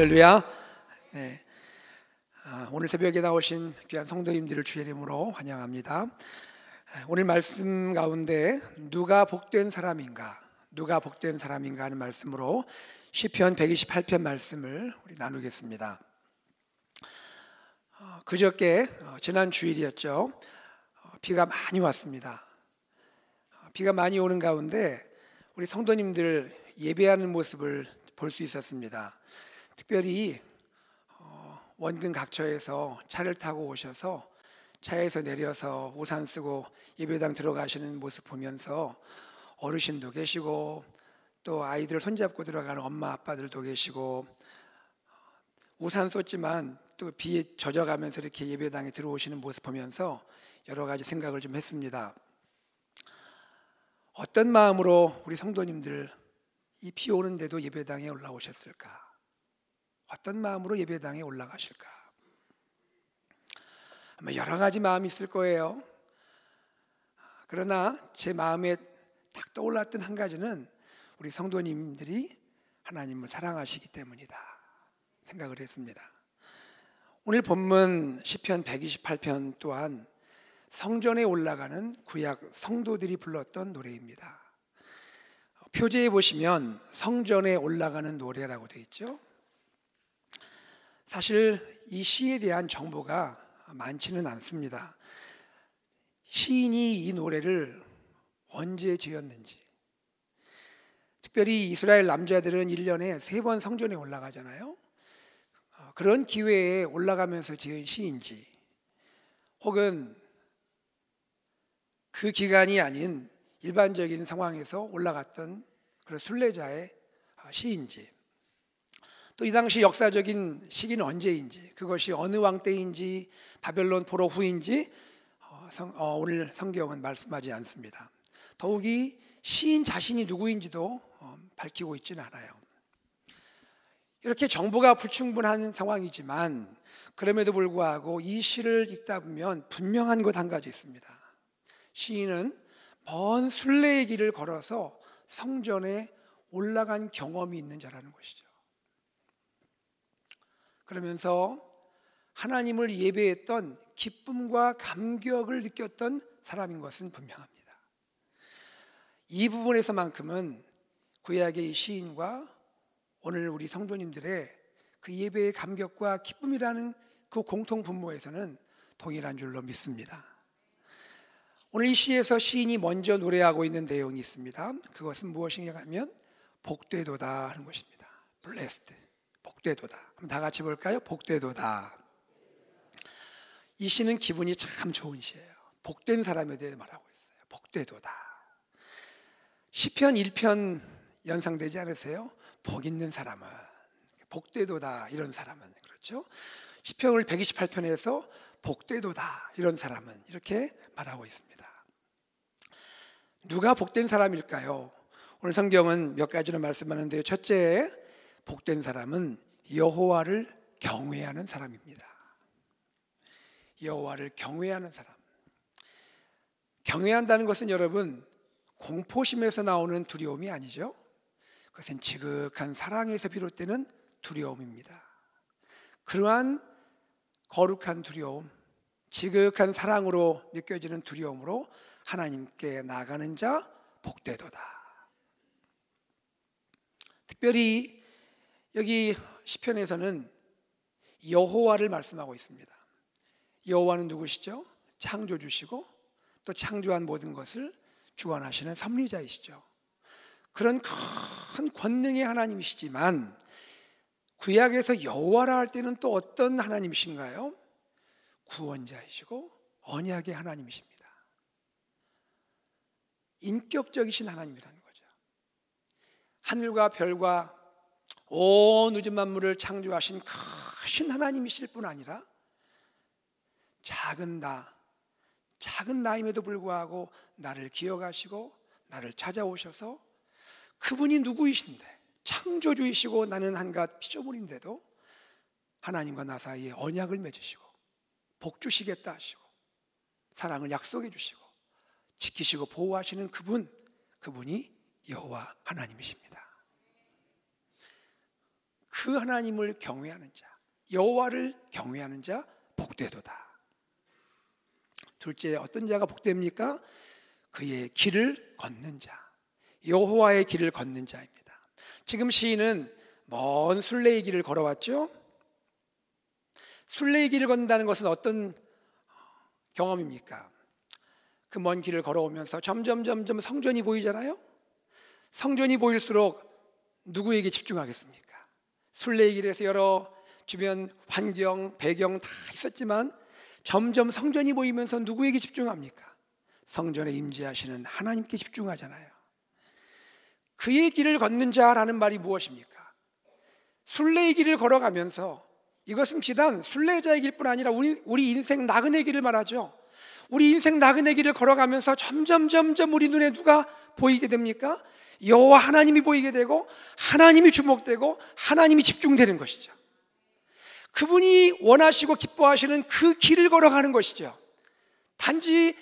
할렐루야. 네. 아, 오늘 새벽에 나오신 귀한 성도님들을 주의 이름으로 환영합니다. 아, 오늘 말씀 가운데 누가 복된 사람인가, 누가 복된 사람인가 하는 말씀으로 시편 128편 말씀을 우리 나누겠습니다. 어, 그저께 어, 지난 주일이었죠. 어, 비가 많이 왔습니다. 비가 많이 오는 가운데 우리 성도님들 예배하는 모습을 볼 수 있었습니다. 특별히 어, 원근 각처에서 차를 타고 오셔서 차에서 내려서 우산 쓰고 예배당 들어가시는 모습 보면서 어르신도 계시고 또 아이들 손잡고 들어가는 엄마 아빠들도 계시고 우산 썼지만 또 비에 젖어가면서 이렇게 예배당에 들어오시는 모습 보면서 여러 가지 생각을 좀 했습니다. 어떤 마음으로 우리 성도님들 이 비 오는데도 예배당에 올라오셨을까? 어떤 마음으로 예배당에 올라가실까? 아마 여러 가지 마음이 있을 거예요. 그러나 제 마음에 딱 떠올랐던 한 가지는 우리 성도님들이 하나님을 사랑하시기 때문이다 생각을 했습니다. 오늘 본문 시편 128편 또한 성전에 올라가는 구약 성도들이 불렀던 노래입니다. 표제에 보시면 성전에 올라가는 노래라고 되어 있죠. 사실 이 시에 대한 정보가 많지는 않습니다. 시인이 이 노래를 언제 지었는지 특별히 이스라엘 남자들은 1년에 세 번 성전에 올라가잖아요. 어, 그런 기회에 올라가면서 지은 시인지 혹은 그 기간이 아닌 일반적인 상황에서 올라갔던 그런 순례자의 시인지 또 이 당시 역사적인 시기는 언제인지 그것이 어느 왕 때인지 바벨론 포로 후인지 어, 성, 어, 오늘 성경은 말씀하지 않습니다. 더욱이 시인 자신이 누구인지도 어, 밝히고 있지는 않아요. 이렇게 정보가 불충분한 상황이지만 그럼에도 불구하고 이 시를 읽다 보면 분명한 것 한 가지 있습니다. 시인은 먼 순례의 길을 걸어서 성전에 올라간 경험이 있는 자라는 것이죠. 그러면서 하나님을 예배했던 기쁨과 감격을 느꼈던 사람인 것은 분명합니다. 이 부분에서만큼은 구약의 시인과 오늘 우리 성도님들의 그 예배의 감격과 기쁨이라는 그 공통 분모에서는 동일한 줄로 믿습니다. 오늘 이 시에서 시인이 먼저 노래하고 있는 내용이 있습니다. 그것은 무엇이냐 하면 복되도다 하는 것입니다. blessed. 복되도다. 다 같이 볼까요? 복되도다. 이 시는 기분이 참 좋은 시예요. 복된 사람에 대해 말하고 있어요. 복되도다. 시편 1편 연상되지 않으세요? 복 있는 사람은 복되도다 이런 사람은 그렇죠? 시편을 128편에서 복되도다 이런 사람은 이렇게 말하고 있습니다. 누가 복된 사람일까요? 오늘 성경은 몇 가지로 말씀하는데요. 첫째, 복된 사람은 여호와를 경외하는 사람입니다. 여호와를 경외하는 사람. 경외한다는 것은 여러분 공포심에서 나오는 두려움이 아니죠. 그것은 지극한 사랑에서 비롯되는 두려움입니다. 그러한 거룩한 두려움, 지극한 사랑으로 느껴지는 두려움으로 하나님께 나가는 자 복되도다. 특별히 여기 시편에서는 여호와를 말씀하고 있습니다. 여호와는 누구시죠? 창조주시고 또 창조한 모든 것을 주관하시는 섭리자이시죠. 그런 큰 권능의 하나님이시지만 구약에서 여호와라 할 때는 또 어떤 하나님이신가요? 구원자이시고 언약의 하나님이십니다. 인격적이신 하나님이라는 거죠. 하늘과 별과 온 우주 만물을 창조하신 크신 하나님이실 뿐 아니라 작은 나, 작은 나임에도 불구하고 나를 기억하시고 나를 찾아오셔서 그분이 누구이신데 창조주이시고 나는 한갓 피조물인데도 하나님과 나 사이에 언약을 맺으시고 복 주시겠다 하시고 사랑을 약속해 주시고 지키시고 보호하시는 그분 그분이 여호와 하나님이십니다. 그 하나님을 경외하는 자, 여호와를 경외하는 자 복되도다. 둘째 어떤 자가 복됩니까? 그의 길을 걷는 자, 여호와의 길을 걷는 자입니다. 지금 시인은 먼 순례의 길을 걸어왔죠. 순례의 길을 걷는다는 것은 어떤 경험입니까? 그 먼 길을 걸어오면서 점점 점점 성전이 보이잖아요. 성전이 보일수록 누구에게 집중하겠습니까? 순례의 길에서 여러 주변 환경, 배경 다 있었지만 점점 성전이 보이면서 누구에게 집중합니까? 성전에 임재하시는 하나님께 집중하잖아요. 그의 길을 걷는 자라는 말이 무엇입니까? 순례의 길을 걸어가면서 이것은 비단 순례자의 길뿐 아니라 우리, 우리 인생 나그네 길을 말하죠. 우리 인생 나그네 길을 걸어가면서 점점 점점 우리 눈에 누가 보이게 됩니까? 여호와 하나님이 보이게 되고 하나님이 주목되고 하나님이 집중되는 것이죠. 그분이 원하시고 기뻐하시는 그 길을 걸어가는 것이죠. 단지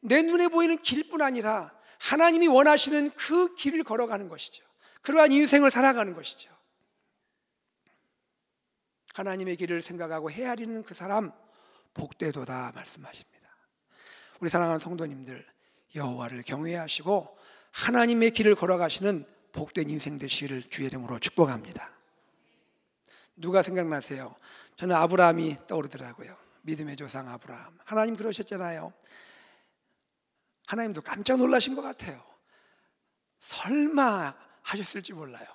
내 눈에 보이는 길뿐 아니라 하나님이 원하시는 그 길을 걸어가는 것이죠. 그러한 인생을 살아가는 것이죠. 하나님의 길을 생각하고 헤아리는 그 사람 복되도다 말씀하십니다. 우리 사랑하는 성도님들 여호와를 경외하시고 하나님의 길을 걸어가시는 복된 인생 되시기를 주의 이름으로 축복합니다. 누가 생각나세요? 저는 아브라함이 떠오르더라고요. 믿음의 조상 아브라함. 하나님 그러셨잖아요. 하나님도 깜짝 놀라신 것 같아요. 설마 하셨을지 몰라요.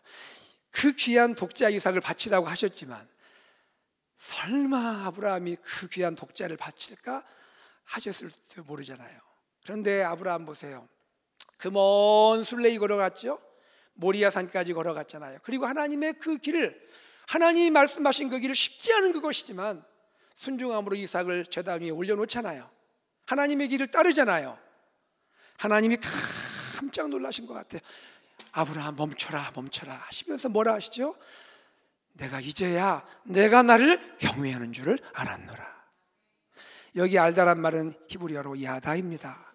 그 귀한 독자 이삭을 바치라고 하셨지만 설마 아브라함이 그 귀한 독자를 바칠까 하셨을지도 모르잖아요. 그런데 아브라함 보세요. 그 먼 순례이 걸어갔죠. 모리아 산까지 걸어갔잖아요. 그리고 하나님의 그 길을 하나님이 말씀하신 그 길을 쉽지 않은 그것이지만 순종함으로 이삭을 제단 위에 올려놓잖아요. 하나님의 길을 따르잖아요. 하나님이 깜짝 놀라신 것 같아요. 아브라함 멈춰라 멈춰라 하시면서 뭐라 하시죠? 내가 이제야 내가 나를 경외하는 줄을 알았노라. 여기 알다란 말은 히브리어로 야다입니다.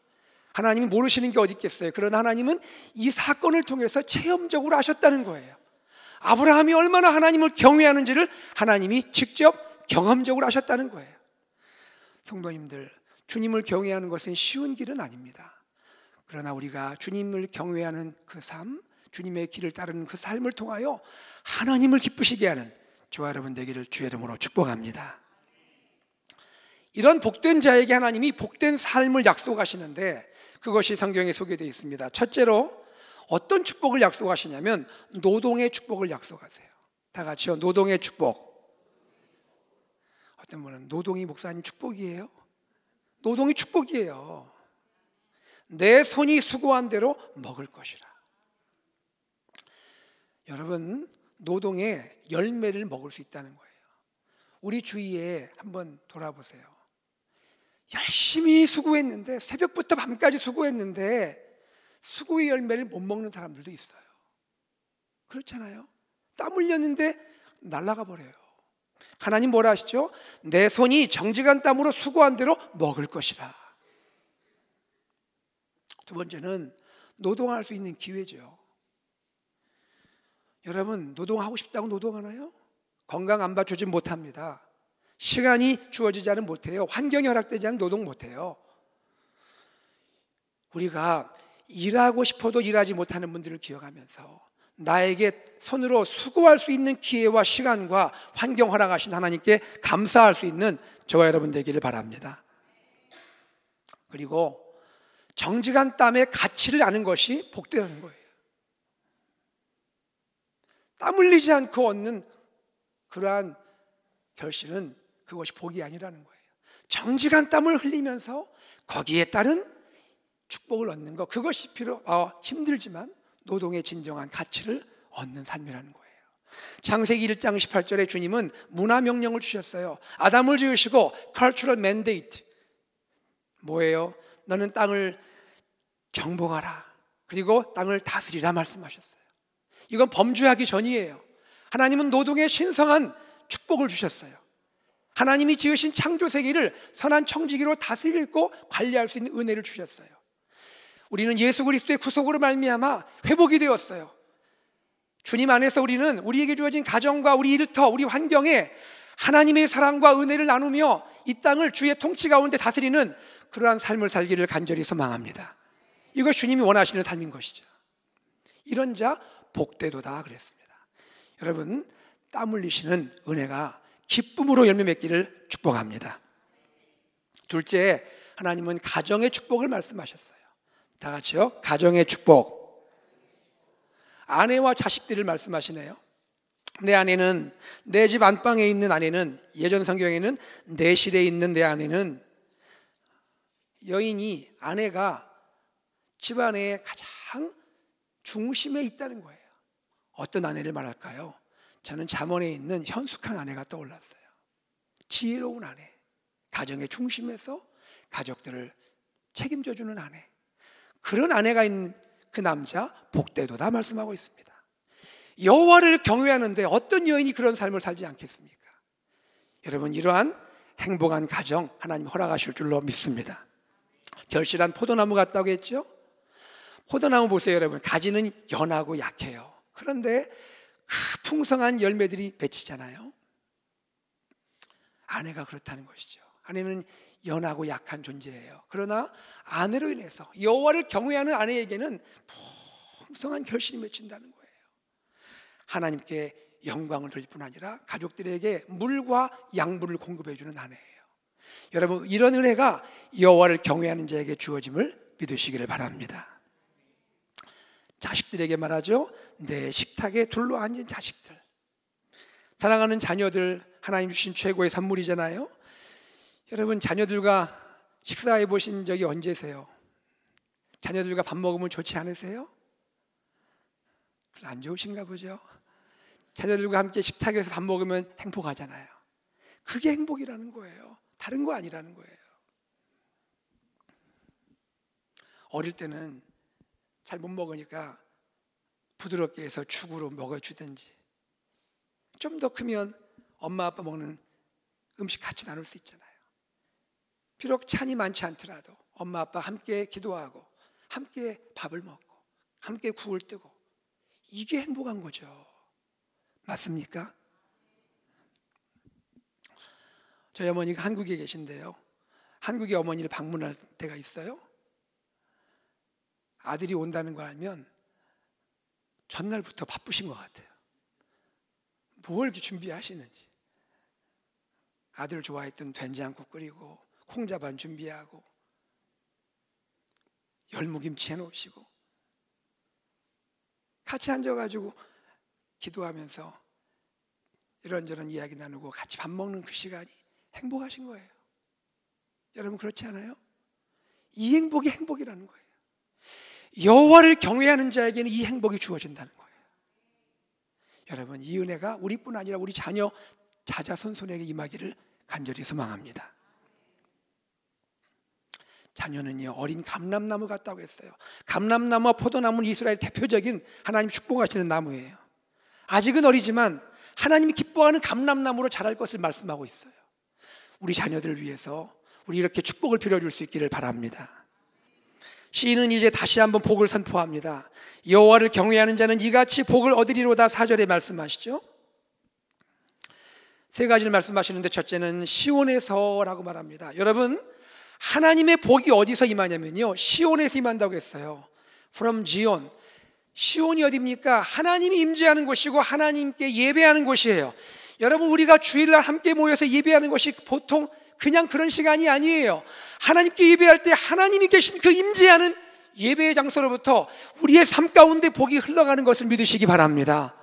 하나님이 모르시는 게 어디 있겠어요. 그러나 하나님은 이 사건을 통해서 체험적으로 아셨다는 거예요. 아브라함이 얼마나 하나님을 경외하는지를 하나님이 직접 경험적으로 아셨다는 거예요. 성도님들, 주님을 경외하는 것은 쉬운 길은 아닙니다. 그러나 우리가 주님을 경외하는 그 삶, 주님의 길을 따르는 그 삶을 통하여 하나님을 기쁘시게 하는 저와 여러분 되기를 주의 이름으로 축복합니다. 이런 복된 자에게 하나님이 복된 삶을 약속하시는데 그것이 성경에 소개되어 있습니다. 첫째로 어떤 축복을 약속하시냐면 노동의 축복을 약속하세요. 다 같이요. 노동의 축복. 어떤 분은 노동이 목사님 축복이에요. 노동이 축복이에요. 내 손이 수고한 대로 먹을 것이라. 여러분, 노동의 열매를 먹을 수 있다는 거예요. 우리 주위에 한번 돌아보세요. 열심히 수고했는데 새벽부터 밤까지 수고했는데 수고의 열매를 못 먹는 사람들도 있어요. 그렇잖아요. 땀 흘렸는데 날아가 버려요. 하나님 뭐라 하시죠? 내 손이 정직한 땀으로 수고한 대로 먹을 것이라. 두 번째는 노동할 수 있는 기회죠. 여러분 노동하고 싶다고 노동하나요? 건강 안 받쳐주지 못합니다. 시간이 주어지지 않으면 못해요. 환경이 허락되지 않으면 노동 못해요. 우리가 일하고 싶어도 일하지 못하는 분들을 기억하면서 나에게 손으로 수고할 수 있는 기회와 시간과 환경 허락하신 하나님께 감사할 수 있는 저와 여러분 되기를 바랍니다. 그리고 정직한 땀의 가치를 아는 것이 복되다는 거예요. 땀 흘리지 않고 얻는 그러한 결실은 그것이 복이 아니라는 거예요. 정직한 땀을 흘리면서 거기에 따른 축복을 얻는 것 그것이 필요 어, 힘들지만 노동의 진정한 가치를 얻는 삶이라는 거예요. 창세기 1장 18절에 주님은 문화 명령을 주셨어요. 아담을 지으시고 cultural mandate 뭐예요? 너는 땅을 정복하라. 그리고 땅을 다스리라 말씀하셨어요. 이건 범죄하기 전이에요. 하나님은 노동의 신성한 축복을 주셨어요. 하나님이 지으신 창조 세계를 선한 청지기로 다스리고 관리할 수 있는 은혜를 주셨어요. 우리는 예수 그리스도의 구속으로 말미암아 회복이 되었어요. 주님 안에서 우리는 우리에게 주어진 가정과 우리 일터, 우리 환경에 하나님의 사랑과 은혜를 나누며 이 땅을 주의 통치 가운데 다스리는 그러한 삶을 살기를 간절히 소망합니다. 이것 주님이 원하시는 삶인 것이죠. 이런 자 복되도다 그랬습니다. 여러분 땀 흘리시는 은혜가 기쁨으로 열매 맺기를 축복합니다. 둘째, 하나님은 가정의 축복을 말씀하셨어요. 다 같이요. 가정의 축복. 아내와 자식들을 말씀하시네요. 내 아내는 내 집 안방에 있는 아내는 예전 성경에는 내실에 있는 내 아내는 여인이 아내가 집안의 가장 중심에 있다는 거예요. 어떤 아내를 말할까요? 저는 잠원에 있는 현숙한 아내가 떠올랐어요. 지혜로운 아내, 가정의 중심에서 가족들을 책임져 주는 아내. 그런 아내가 있는 그 남자 복되도다 말씀하고 있습니다. 여호와를 경외하는데 어떤 여인이 그런 삶을 살지 않겠습니까? 여러분 이러한 행복한 가정 하나님 허락하실 줄로 믿습니다. 결실한 포도나무 같다고 했죠? 포도나무 보세요, 여러분. 가지는 연하고 약해요. 그런데 그 풍성한 열매들이 맺히잖아요. 아내가 그렇다는 것이죠. 아내는 연하고 약한 존재예요. 그러나 아내로 인해서 여호와를 경외하는 아내에게는 풍성한 결실이 맺힌다는 거예요. 하나님께 영광을 돌릴 뿐 아니라 가족들에게 물과 양분을 공급해 주는 아내예요. 여러분 이런 은혜가 여호와를 경외하는 자에게 주어짐을 믿으시기를 바랍니다. 자식들에게 말하죠. 내 식탁에 둘러 앉은 자식들. 사랑하는 자녀들 하나님 주신 최고의 선물이잖아요. 여러분 자녀들과 식사해 보신 적이 언제세요? 자녀들과 밥 먹으면 좋지 않으세요? 안 좋으신가 보죠. 자녀들과 함께 식탁에서 밥 먹으면 행복하잖아요. 그게 행복이라는 거예요. 다른 거 아니라는 거예요. 어릴 때는 잘 못 먹으니까 부드럽게 해서 죽으로 먹어주든지 좀 더 크면 엄마 아빠 먹는 음식 같이 나눌 수 있잖아요. 비록 찬이 많지 않더라도 엄마 아빠 함께 기도하고 함께 밥을 먹고 함께 국을 뜨고 이게 행복한 거죠. 맞습니까? 저희 어머니가 한국에 계신데요. 한국의 어머니를 방문할 때가 있어요. 아들이 온다는 거 알면 전날부터 바쁘신 것 같아요. 뭘 준비하시는지. 아들 좋아했던 된장국 끓이고 콩자반 준비하고 열무김치 해놓으시고 같이 앉아가지고 기도하면서 이런저런 이야기 나누고 같이 밥 먹는 그 시간이 행복하신 거예요. 여러분 그렇지 않아요? 이 행복이 행복이라는 거예요. 여호와를 경외하는 자에게는 이 행복이 주어진다는 거예요. 여러분 이 은혜가 우리뿐 아니라 우리 자녀 자자손손에게 임하기를 간절히 소망합니다. 자녀는요 어린 감람나무 같다고 했어요. 감람나무와 포도나무는 이스라엘 대표적인 하나님 축복하시는 나무예요. 아직은 어리지만 하나님이 기뻐하는 감람나무로 자랄 것을 말씀하고 있어요. 우리 자녀들을 위해서 우리 이렇게 축복을 빌어줄 수 있기를 바랍니다. 시인은 이제 다시 한번 복을 선포합니다. 여호와를 경외하는 자는 이같이 복을 얻으리로다 사절에 말씀하시죠. 세 가지를 말씀하시는데 첫째는 시온에서라고 말합니다. 여러분 하나님의 복이 어디서 임하냐면요. 시온에서 임한다고 했어요. From Zion. 시온이 어디입니까? 하나님이 임재하는 곳이고 하나님께 예배하는 곳이에요. 여러분 우리가 주일날 함께 모여서 예배하는 것이 보통 그냥 그런 시간이 아니에요. 하나님께 예배할 때 하나님이 계신 그 임재하는 예배의 장소로부터 우리의 삶 가운데 복이 흘러가는 것을 믿으시기 바랍니다.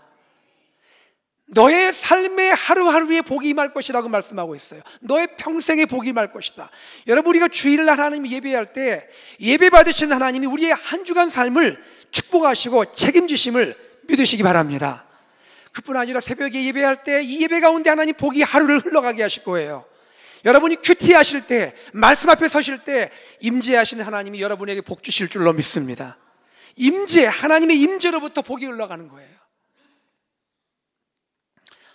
너의 삶의 하루하루의 복이 임할 것이라고 말씀하고 있어요. 너의 평생의 복이 임할 것이다. 여러분 우리가 주일날 하나님 예배할 때 예배 받으신 하나님이 우리의 한 주간 삶을 축복하시고 책임지심을 믿으시기 바랍니다. 그뿐 아니라 새벽에 예배할 때 이 예배 가운데 하나님 복이 하루를 흘러가게 하실 거예요. 여러분이 큐티하실 때 말씀 앞에 서실 때 임재하시는 하나님이 여러분에게 복 주실 줄로 믿습니다. 임재 하나님의 임재로부터 복이 흘러가는 거예요.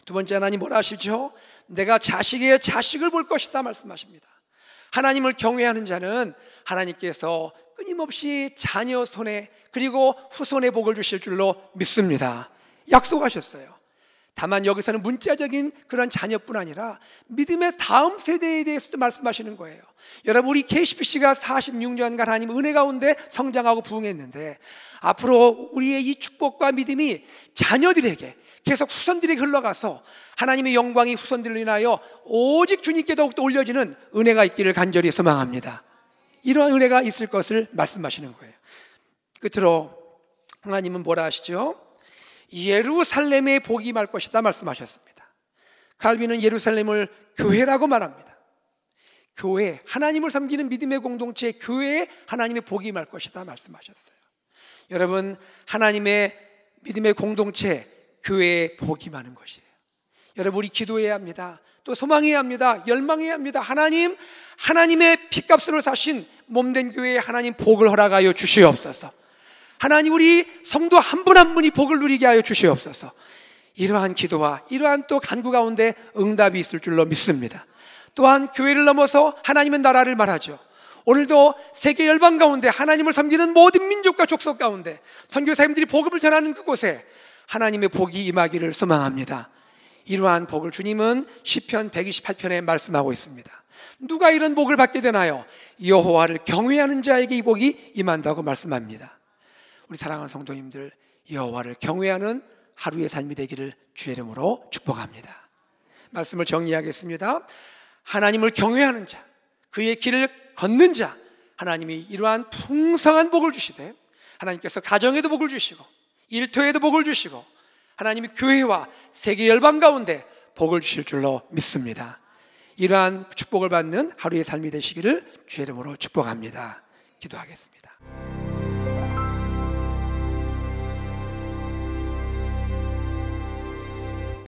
두 번째 하나님 뭐라 하시죠? 내가 자식의 자식을 볼 것이다 말씀하십니다. 하나님을 경외하는 자는 하나님께서 끊임없이 자녀 손에 그리고 후손의 복을 주실 줄로 믿습니다. 약속하셨어요. 다만 여기서는 문자적인 그런 자녀뿐 아니라 믿음의 다음 세대에 대해서도 말씀하시는 거예요. 여러분 우리 KCPC가 46년간 하나님 은혜 가운데 성장하고 부흥했는데 앞으로 우리의 이 축복과 믿음이 자녀들에게 계속 후손들에게 흘러가서 하나님의 영광이 후손들로 인하여 오직 주님께 더욱더 올려지는 은혜가 있기를 간절히 소망합니다. 이러한 은혜가 있을 것을 말씀하시는 거예요. 끝으로 하나님은 뭐라 하시죠? 예루살렘의 복이 말 것이다 말씀하셨습니다. 칼빈은 예루살렘을 교회라고 말합니다. 교회, 하나님을 섬기는 믿음의 공동체, 교회에 하나님의 복이 말 것이다 말씀하셨어요. 여러분, 하나님의 믿음의 공동체, 교회에 복이 많은 것이에요. 여러분, 우리 기도해야 합니다. 또 소망해야 합니다. 열망해야 합니다. 하나님, 하나님의 피값으로 사신 몸된 교회에 하나님 복을 허락하여 주시옵소서. 하나님 우리 성도 한 분 한 분이 복을 누리게 하여 주시옵소서. 이러한 기도와 이러한 또 간구 가운데 응답이 있을 줄로 믿습니다. 또한 교회를 넘어서 하나님의 나라를 말하죠. 오늘도 세계 열방 가운데 하나님을 섬기는 모든 민족과 족속 가운데 선교사님들이 복음을 전하는 그곳에 하나님의 복이 임하기를 소망합니다. 이러한 복을 주님은 시편 128편에 말씀하고 있습니다. 누가 이런 복을 받게 되나요? 여호와를 경외하는 자에게 이 복이 임한다고 말씀합니다. 우리 사랑하는 성도님들 여호와를 경외하는 하루의 삶이 되기를 주의 이름으로 축복합니다. 말씀을 정리하겠습니다. 하나님을 경외하는 자, 그의 길을 걷는 자, 하나님이 이러한 풍성한 복을 주시되 하나님께서 가정에도 복을 주시고 일터에도 복을 주시고 하나님이 교회와 세계 열방 가운데 복을 주실 줄로 믿습니다. 이러한 축복을 받는 하루의 삶이 되시기를 주의 이름으로 축복합니다. 기도하겠습니다.